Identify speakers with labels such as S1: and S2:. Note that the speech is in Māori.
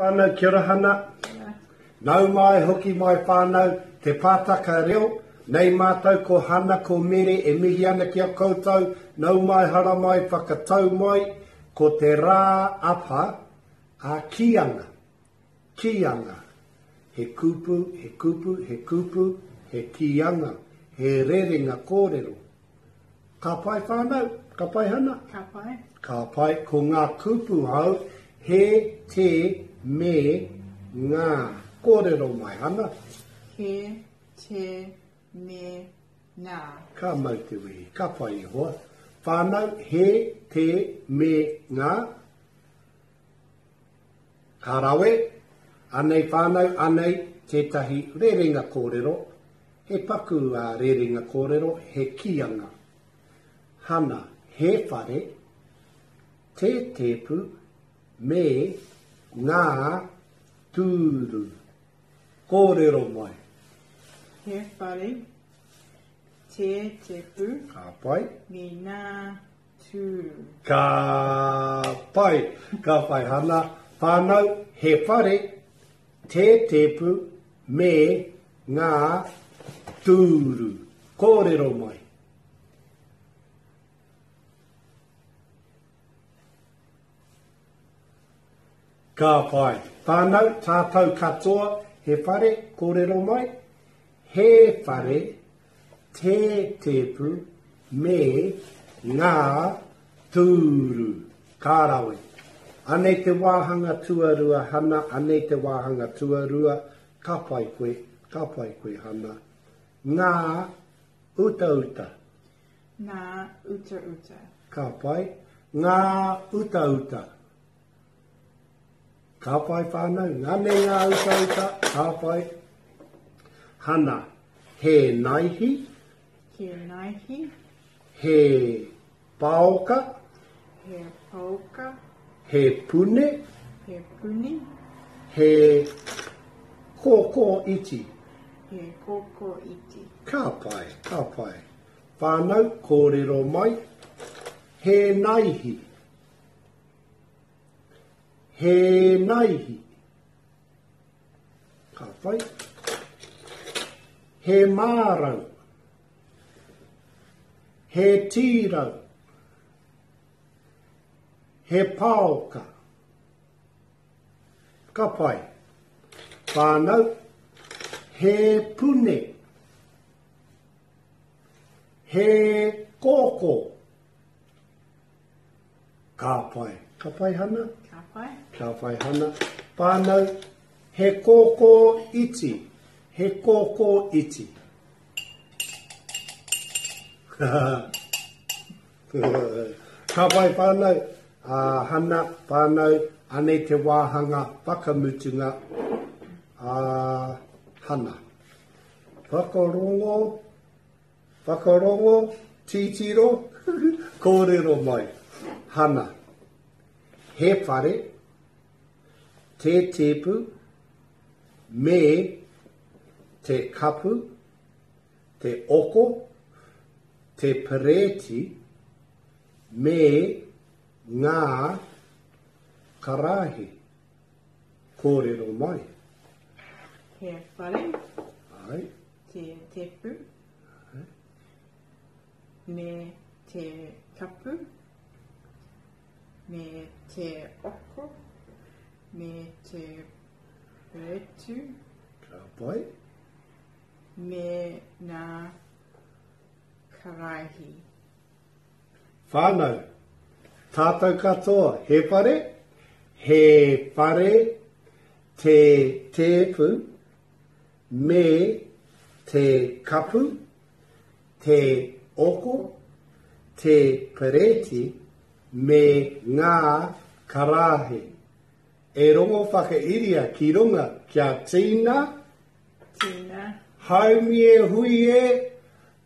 S1: Whānau Kia ora Hana Nau māi hoki māi whānau Te Pātaka Reo Nei mātou ko Hana ko Mere e mihi ana ki a koutou Nau māi haramai whakatau māi Ko te rā apa a Kīanga Kīanga He kupu he kupu he kupu he kīanga He rerenga kōrero Ka pai whānau, ka pai hana?
S2: Ka pai.
S1: Ka pai, ko ngā kupu hau, he, te, me, ngā. Kōrero mai, hana.
S2: He, te, me, ngā.
S1: Ka mau te wehi, ka pai i hoa. Whānau, he, te, me, ngā. Ka rawe, anei whānau, anei tētahi rerenga kōrero, he paku ā rerenga kōrero, he kīanga. Hana, he whare, te tēpu, me ngā tūru. Kōrero mai.
S2: He whare, te tēpu.
S1: Ka pai.
S2: Me ngā.
S1: Ka pai, ka pai hana. Whanau, he whare, te tepu, me nga turu. Korero mai. Ka whai whanau tātou katoa he whare kōrero mai, he whare tē tēpu me ngā tūru. Ka rawe. Anei te wāhanga tuarua Hana, anei te wāhanga tuarua, ka pai koe, ka pai koe Hana. Ngā utauta
S2: Ngā utauta.
S1: Ka pai. Ngā utauta. Ka pai whānau. Nane ngā utauta. Ka pai. Hana. He naihi.
S2: He naihi.
S1: He paoka.
S2: He pouka.
S1: He pune.
S2: He puni.
S1: He kōkō iti.
S2: He kōkō iti.
S1: Ka pai, ka pai. Whānau, kōrero mai. He naihi. He naihi. Ka pai. He mārau. He tīrau. He pāoka. Ka pai. Whānau. He pune. He kōkō. Ka pai. Ka pai hana?
S2: Ka pai.
S1: Ka pai hana. Pānau, he kōkō iti. He kōkō iti. ka pai pānau, a Hana, pānau, anei te wāhanga whakamutunga a Hana. Whakarongo, Whakarongo, titiro, kōrero mai. Hana, He whare, te tēpu, me, te kapu, te oko, te perēti, me, ngā, karāhi. Kōrero mai.
S2: He whare.
S1: Ai.
S2: Te tepu. Ai. Me te kapu. Me te oko. Me te retu.
S1: Ka pai.
S2: Me nā karaihi.
S1: Whanau, Tatou katoa he whare, he whare te tepu me te kapu, te oko, te pereti me nga karahi. E rongo whakairia ki runga kia
S2: tina,
S1: haumie hui e,